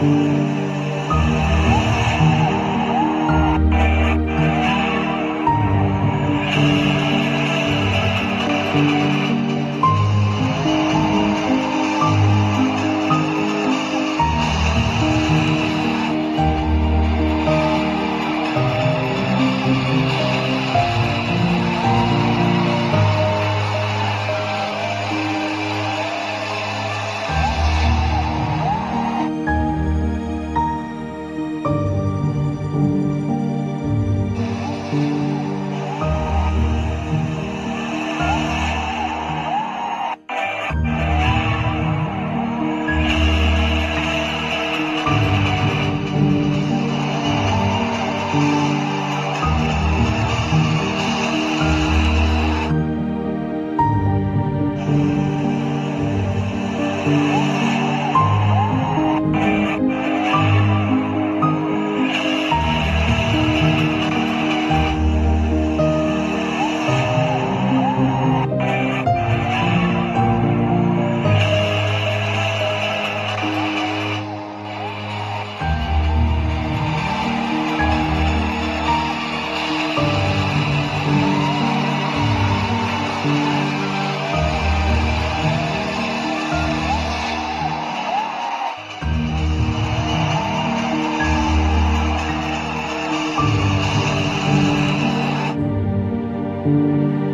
Thank. thank you. Thank you.